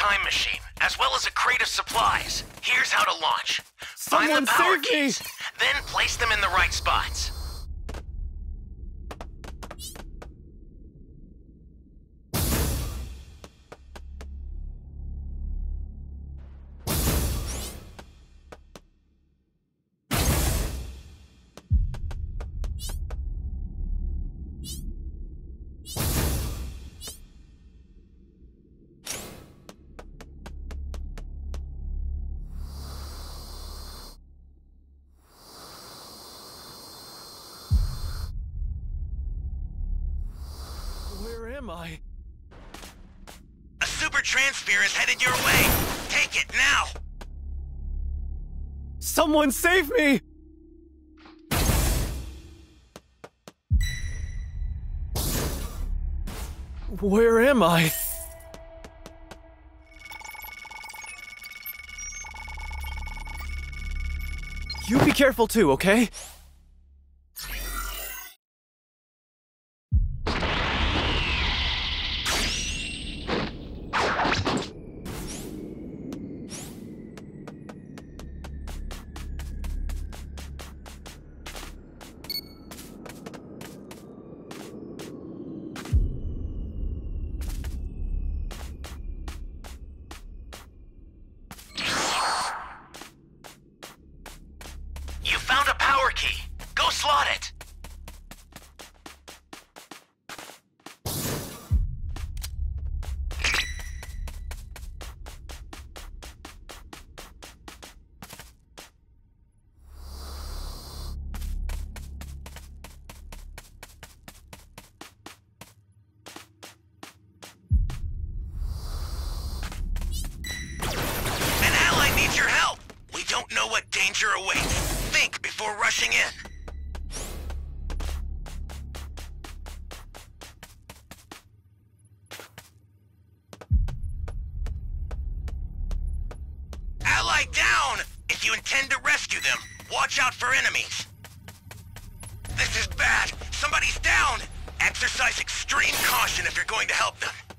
time machine, as well as a crate of supplies. Here's how to launch. Find the power me! keys, then place them in the right spots. Am I? A super transphere is headed your way. Take it now. Someone save me! Where am I? You be careful too, okay? Somebody's down. Exercise extreme caution if you're going to help them.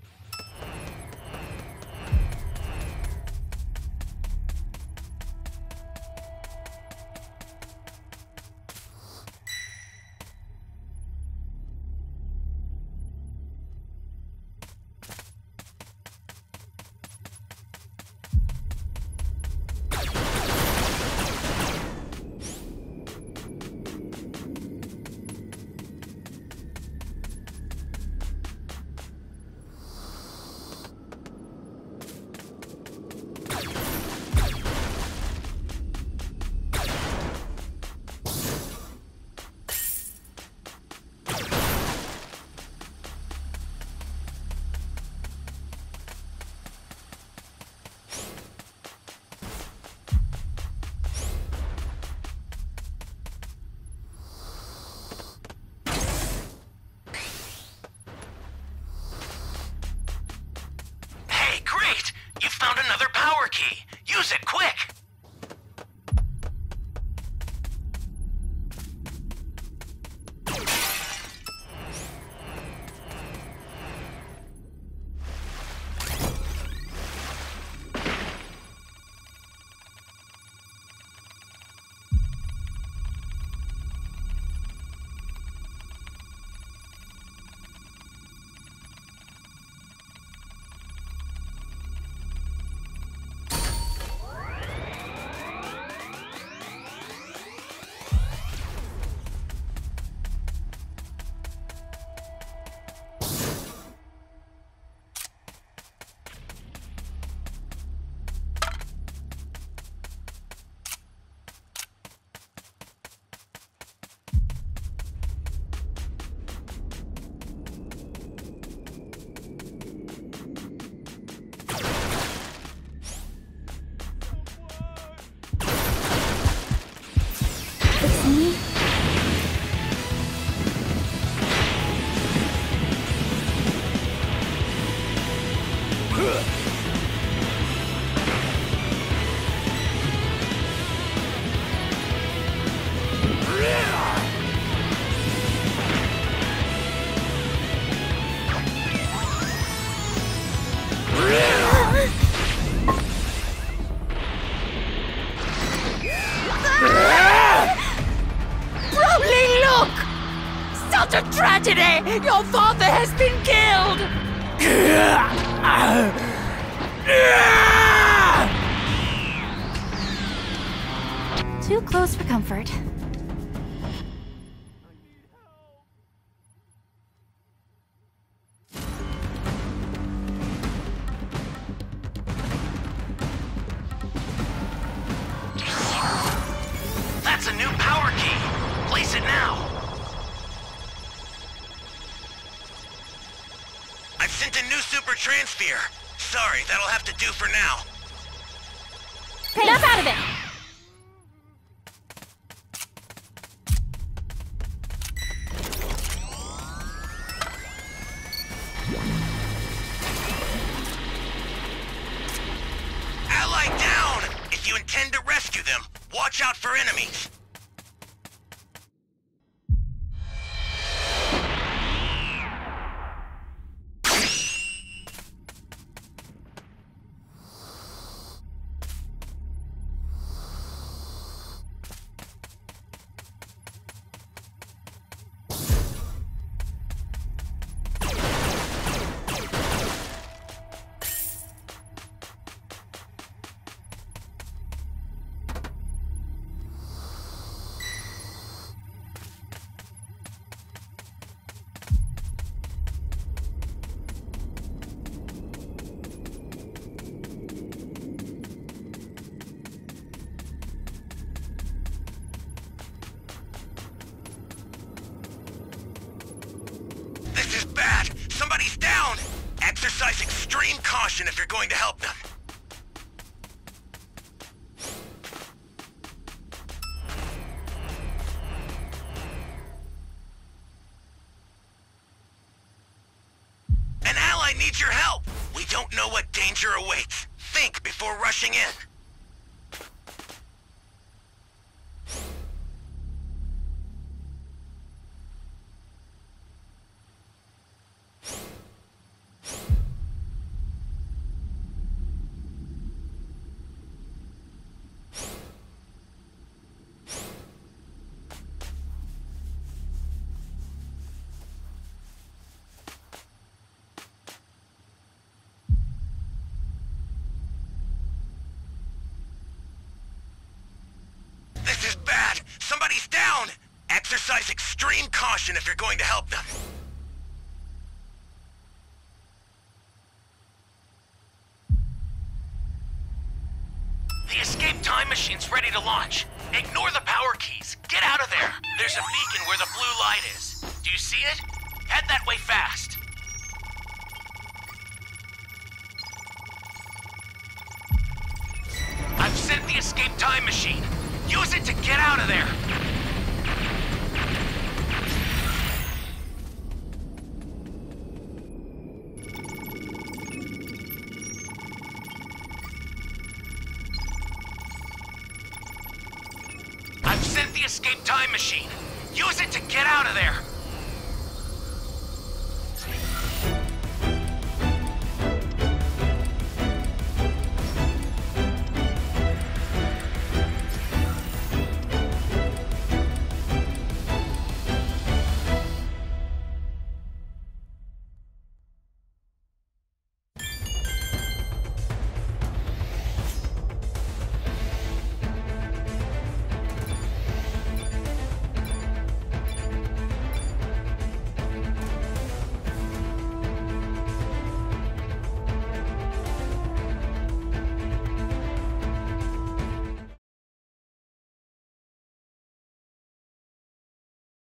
Key. Use it quick. Your father has been killed! Too close for comfort. Transfer. Sorry, that'll have to do for now. Snap out of it! Exercise extreme caution if you're going to help them. Extreme caution if you're going to help them. The escape time machine's ready to launch. Ignore the power keys. Get out of there. There's a beacon where the blue light is. Do you see it? Head that way fast. I've sent the escape time machine. Use it to get out of there. The escape time machine. Use it to get out of there.